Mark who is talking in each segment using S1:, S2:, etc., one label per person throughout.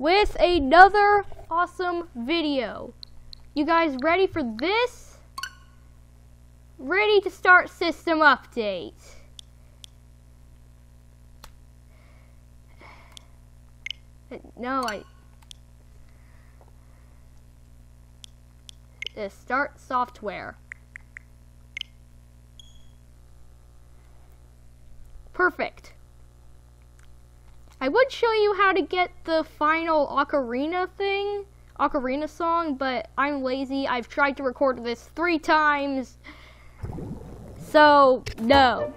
S1: with another awesome video. You guys ready for this? Ready to start system update. No, I. Uh, start software. Perfect. I would show you how to get the final ocarina thing, ocarina song, but I'm lazy. I've tried to record this three times. So, no.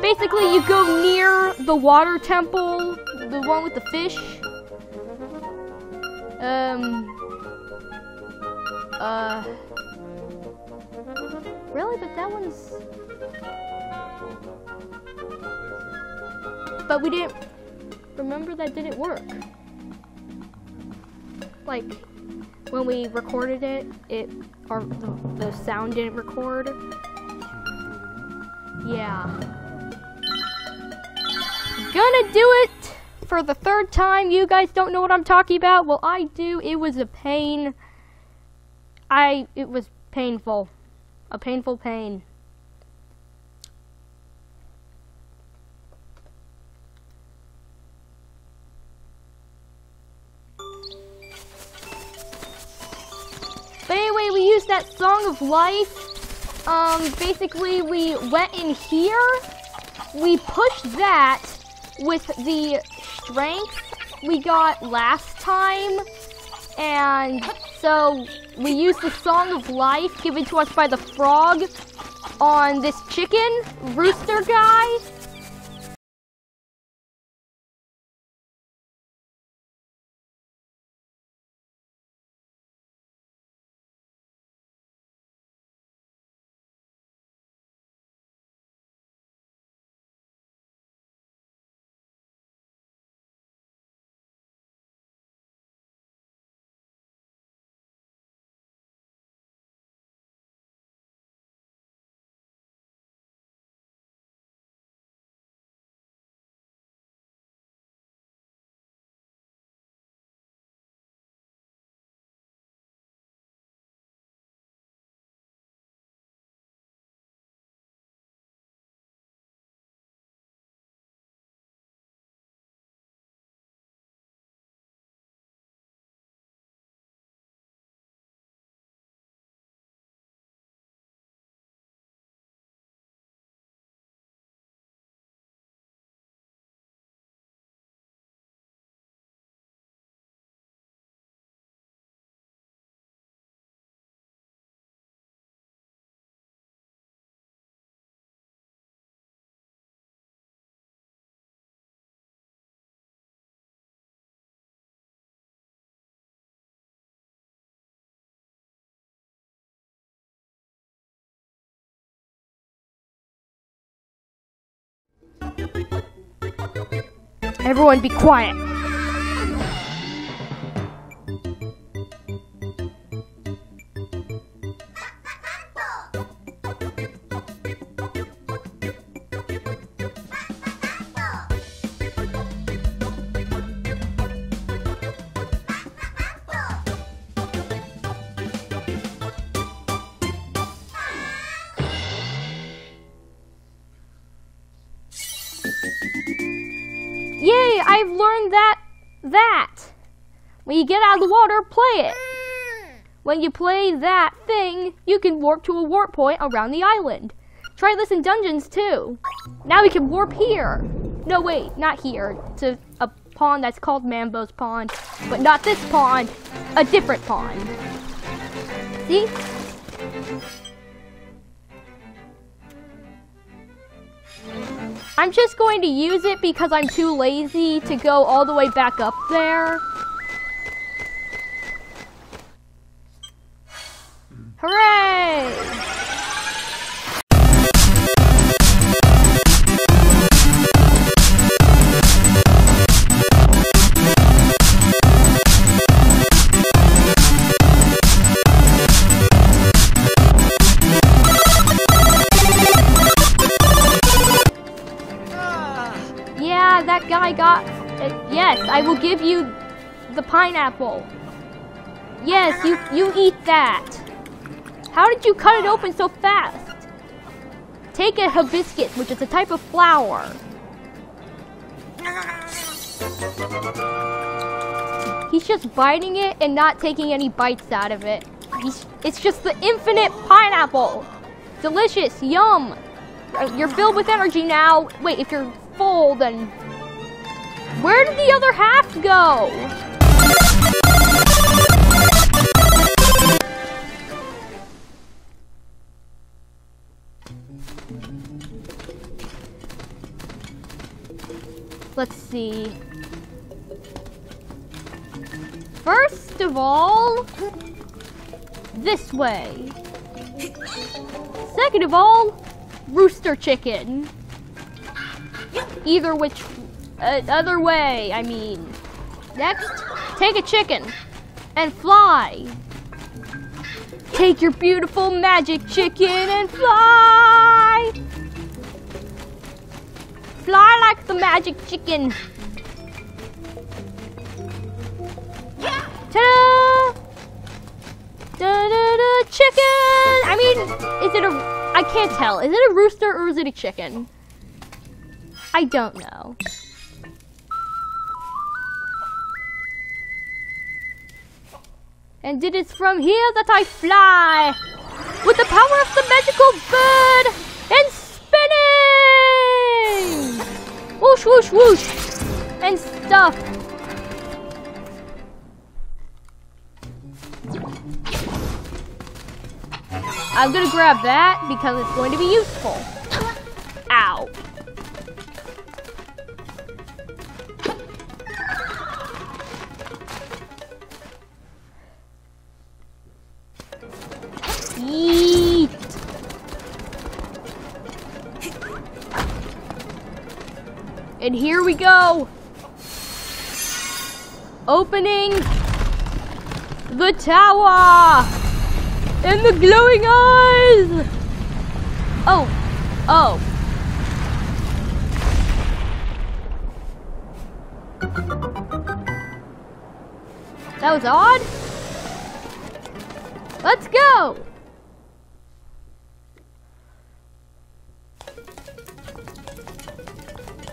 S1: Basically, you go near the water temple, the one with the fish. Um. Uh. Really? But that one's. But we didn't remember that didn't work. Like when we recorded it, it or the, the sound didn't record. Yeah. Gonna do it for the third time. You guys don't know what I'm talking about. Well, I do. It was a pain. I it was painful. A painful pain. We used that Song of Life. Um, basically, we went in here. We pushed that with the strength we got last time. And so we used the Song of Life given to us by the frog on this chicken rooster guy. Everyone be quiet. I've learned that that. When you get out of the water, play it. When you play that thing, you can warp to a warp point around the island. Try this in dungeons too. Now we can warp here. No, wait, not here. To a pond that's called Mambo's Pond. But not this pond. A different pond. See? I'm just going to use it because I'm too lazy to go all the way back up there. Hooray! The pineapple. Yes, you you eat that. How did you cut it open so fast? Take a hibiscus, which is a type of flower. He's just biting it and not taking any bites out of it. He's, it's just the infinite pineapple. Delicious, yum. Uh, You're filled with energy now. Wait, if you're full, then where did the other half go? Let's see. First of all, this way. Second of all, rooster chicken. Either which, uh, other way, I mean. Next, take a chicken and fly. Take your beautiful magic chicken and fly. Fly like the magic chicken. Ta-da! Da-da-da, chicken! I mean, is it a, I can't tell. Is it a rooster or is it a chicken? I don't know. And it is from here that I fly with the power of the magical bird and spinning! Whoosh, whoosh, whoosh! And stuff. I'm gonna grab that because it's going to be useful. We go. Opening the tower and the glowing eyes. Oh, oh. That was odd. Let's go.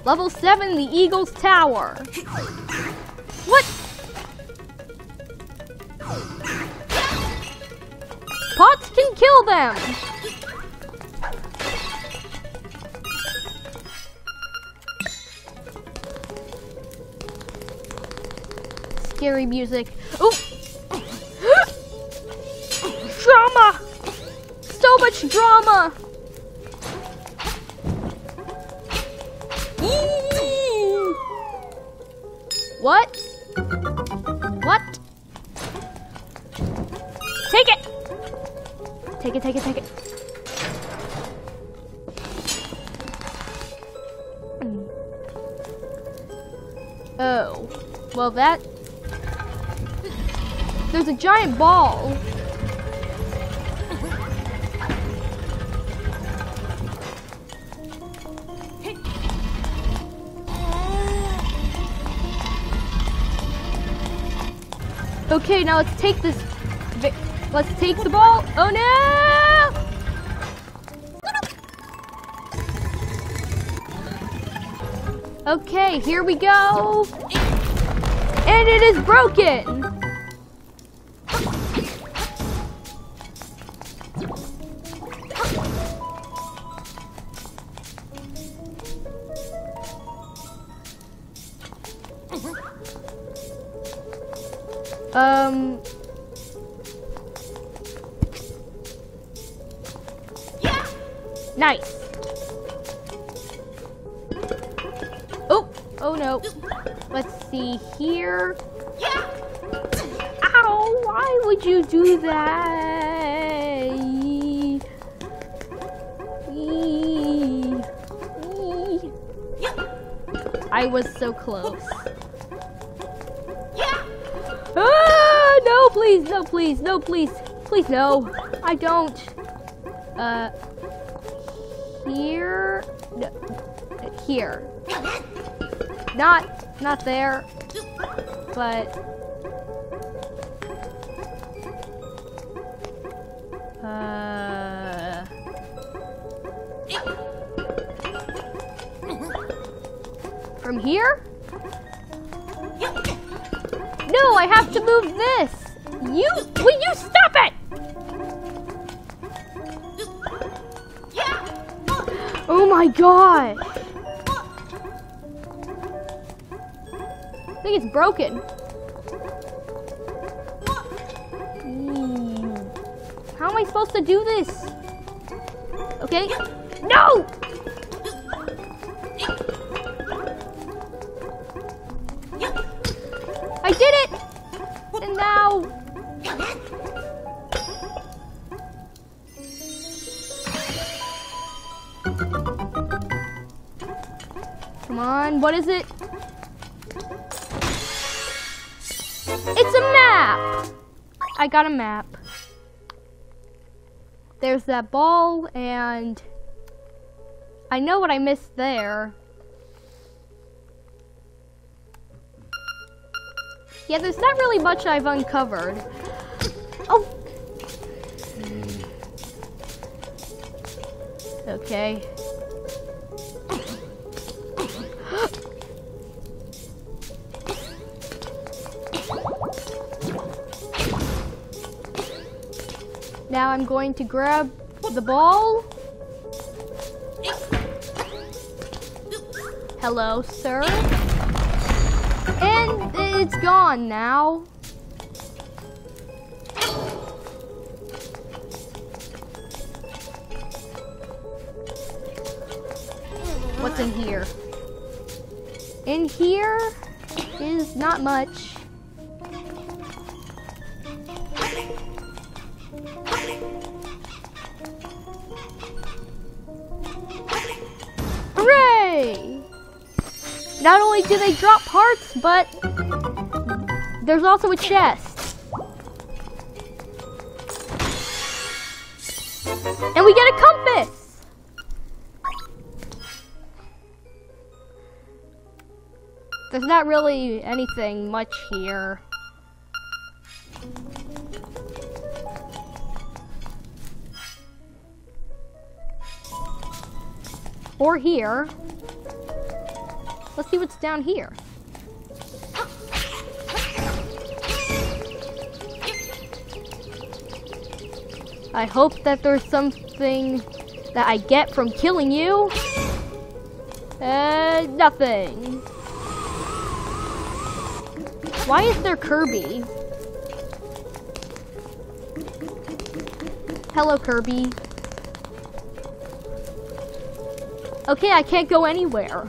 S1: Level 7, the Eagle's Tower. What? Pots can kill them. Scary music. Ooh. drama. So much drama. What? What? Take it! Take it, take it, take it. Oh. Well, that. There's a giant ball. Okay, now let's take this. Let's take the ball. Oh no! Okay, here we go. And it is broken. Um. Yeah. Nice. Oh. Oh no. Let's see here. Yeah. Ow! Why would you do that? I was so close. Please, no, please, no, please, please, no. I don't. Uh, here, no, here. Not, not there, but. Uh. From here? No, I have to move this. You, will you stop it? Oh my god. I think it's broken. Hmm. How am I supposed to do this? Okay. No! I did it! What is it? It's a map! I got a map. There's that ball, and I know what I missed there. Yeah, there's not really much I've uncovered. Oh! Okay. Now I'm going to grab the ball. Hello, sir. And it's gone now. What's in here? In here is not much. Do they drop parts, but there's also a chest. And we get a compass! There's not really anything much here. Or here. Let's see what's down here. I hope that there's something that I get from killing you. Uh, nothing. Why is there Kirby? Hello, Kirby. Okay, I can't go anywhere.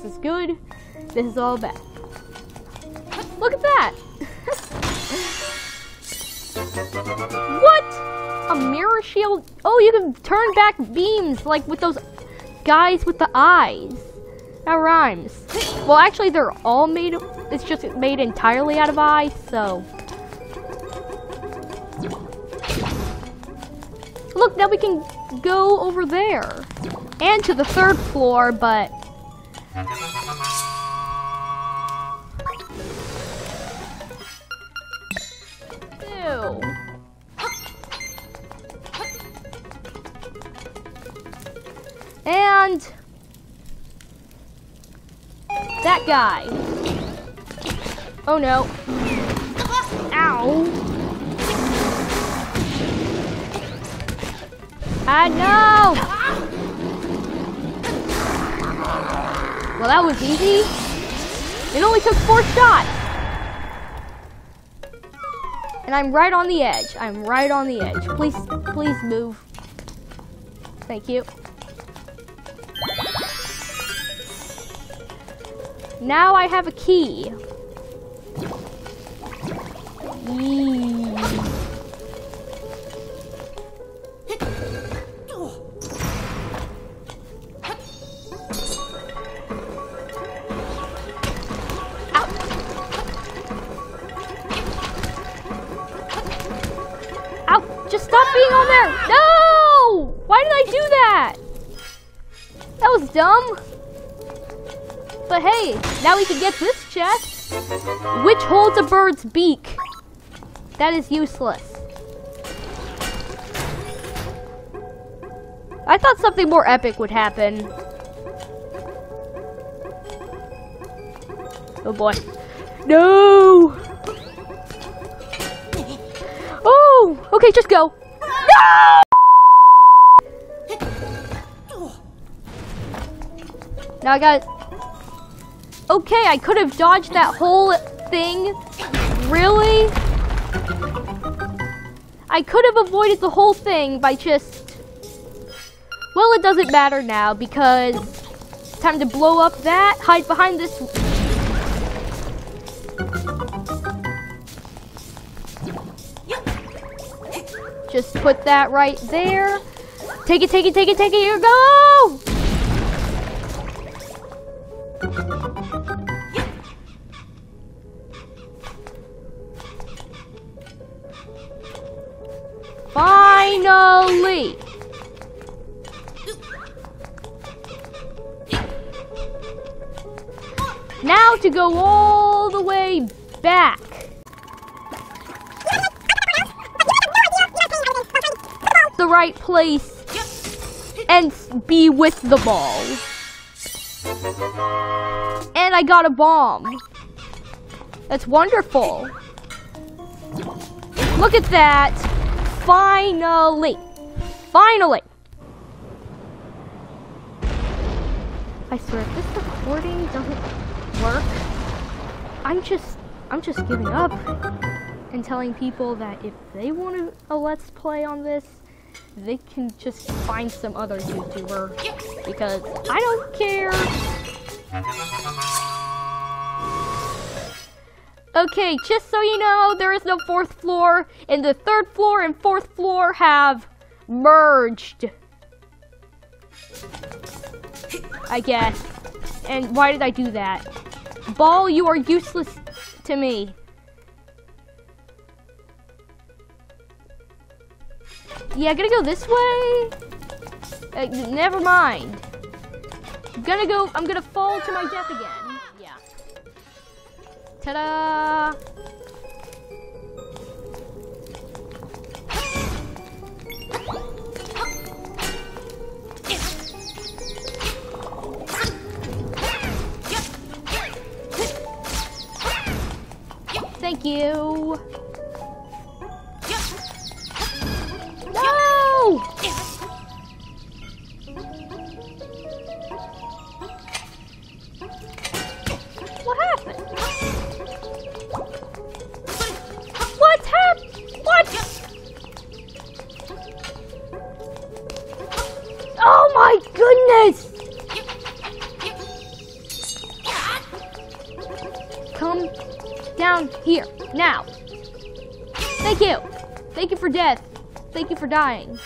S1: This is good. This is all bad. Look at that! what? a mirror shield. Oh, you can turn back beams like with those guys with the eyes. That rhymes. Well, actually, they're all made. It's just made entirely out of eyes. So look, now we can go over there and to the third floor, but. And that guy. Oh no. Ow. I know. Well, that was easy. It only took four shots. And I'm right on the edge. I'm right on the edge. Please, please move. Thank you. Now I have a key. Yee. That is useless. I thought something more epic would happen. Oh boy. No! Oh! Okay, just go. No! Now I got. Okay, I could have dodged that whole thing. Really? I could have avoided the whole thing by just. Well, it doesn't matter now because it's time to blow up that, hide behind this. Just put that right there. Take it, take it, take it, take it, here go! Go all the way back. The right place and be with the ball. And I got a bomb. That's wonderful. Look at that. Finally. Finally. I swear, if this recording doesn't work, I'm just, I'm just giving up and telling people that if they want a let's play on this, they can just find some other YouTuber because I don't care. Okay, just so you know, there is no fourth floor, and the third floor and fourth floor have merged. I guess. And why did I do that? Ball, you are useless to me. Yeah, gonna go this way? Uh, never mind. Gonna go, I'm gonna fall to my death again. Yeah. Ta-da! For dying.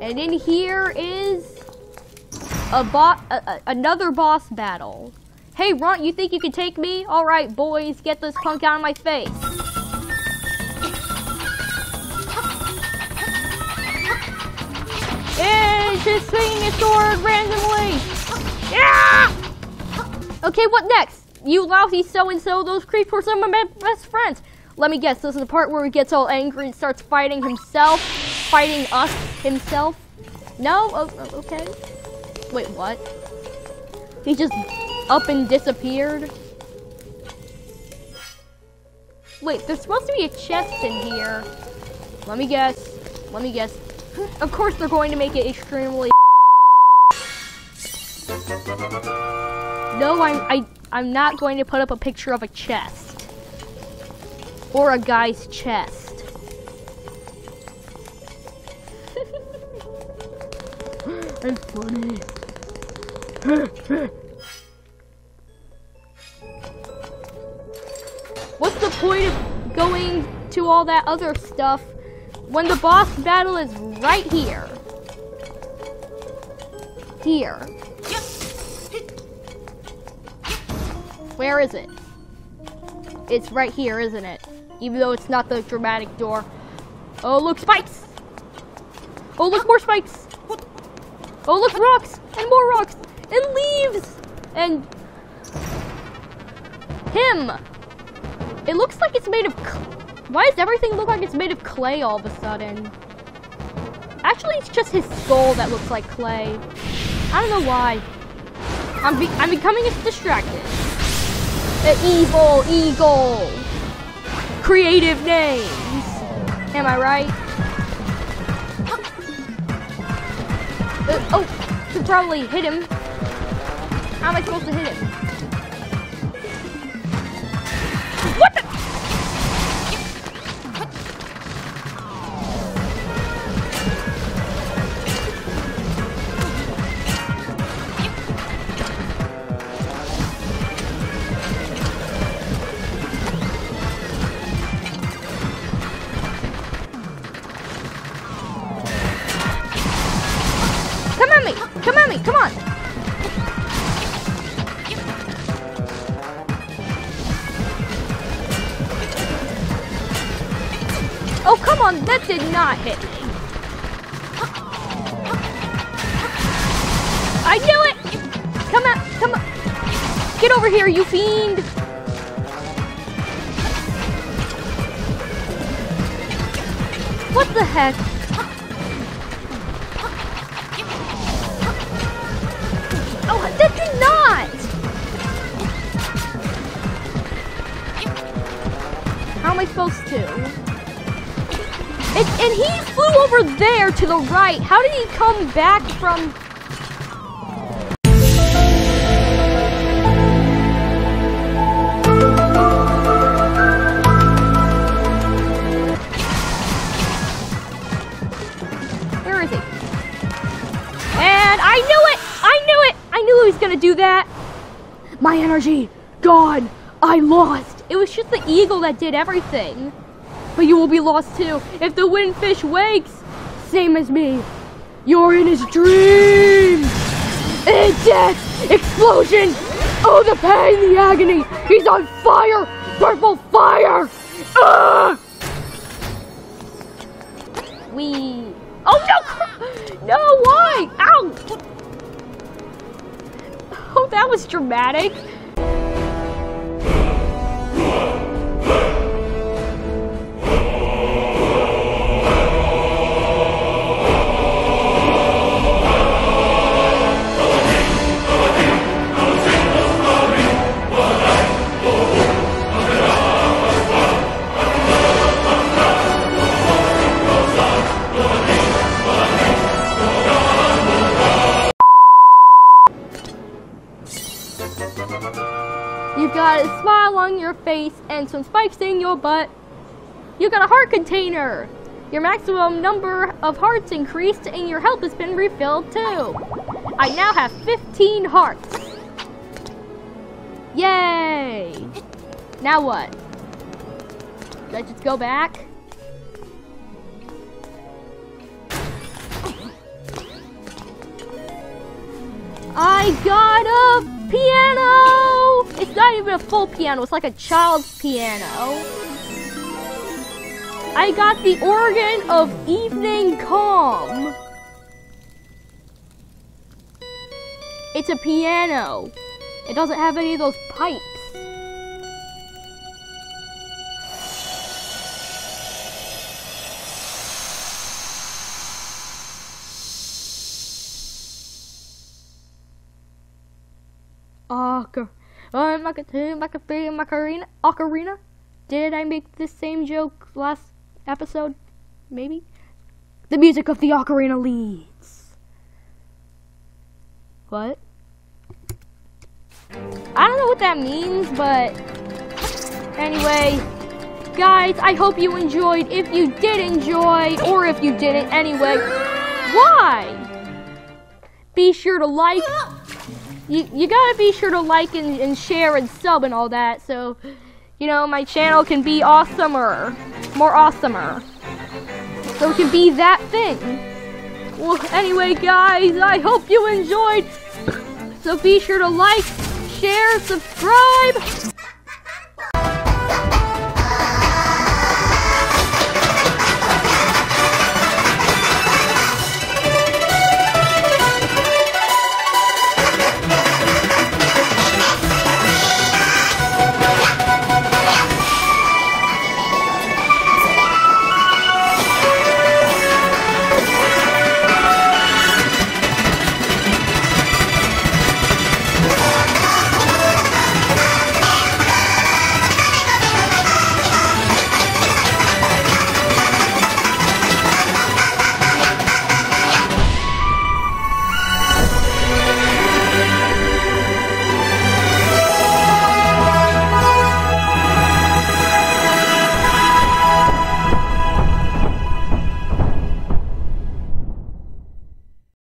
S1: And in here is a bo- another boss battle. Hey, Runt, you think you can take me? All right, boys, get this punk out of my face. It's just swinging a sword randomly. Yeah! Okay, what next? You lousy so-and-so, those some of my best friends. Let me guess, this is the part where he gets all angry and starts fighting himself, fighting us himself. No? Oh, okay. Wait, what? He just up and disappeared? Wait, there's supposed to be a chest in here. Let me guess. Let me guess. Of course they're going to make it extremely No, I'm I I'm not going to put up a picture of a chest. Or a guy's chest. It's funny. What's the point of going to all that other stuff when the boss battle is right here? Here. Where is it? It's right here, isn't it? Even though it's not the dramatic door. Oh, look, spikes! Oh, look, more spikes! Oh, look, rocks! And more rocks! And leaves! And... Him! It looks like it's made of... Why does everything look like it's made of clay all of a sudden? Actually, it's just his skull that looks like clay. I don't know why. I'm, be I'm becoming distracted. The evil eagle. Creative names. Am I right? Uh, oh, should probably hit him. How am I supposed to hit him? Did not hit me. I knew it! Come on! Come on! Get over here, you fiend! What the heck? Oh, that did not! How am I supposed to? It, and he flew over there to the right. How did he come back from... Where is he? And I knew it! I knew it! I knew he was gonna do that! My energy! Gone! I lost! It was just the eagle that did everything. But you will be lost too if the windfish wakes! Same as me. You're in his dream! And death! Explosion! Oh, the pain, the agony! He's on fire! Purple fire! Ugh! We. Oh no! No, why? Ow! Oh, that was dramatic. Got a smile on your face and some spikes in your butt. You got a heart container. Your maximum number of hearts increased and your health has been refilled too. I now have 15 hearts. Yay! Now what? Let's just go back. I got a piano! It's not even a full piano, it's like a child's piano. I got the organ of evening calm. It's a piano. It doesn't have any of those pipes. Ocar- uh, Maca- Maca- Macarena? Ocarina? Did I make the same joke last episode? Maybe? The music of the ocarina leads. What? I don't know what that means, but anyway, guys, I hope you enjoyed. If you did enjoy, or if you didn't anyway, why? Be sure to like. You, you gotta be sure to like and, and share and sub and all that so, you know, my channel can be awesomer. More awesomer. So it can be that thing. Well, anyway, guys, I hope you enjoyed. So be sure to like, share, subscribe,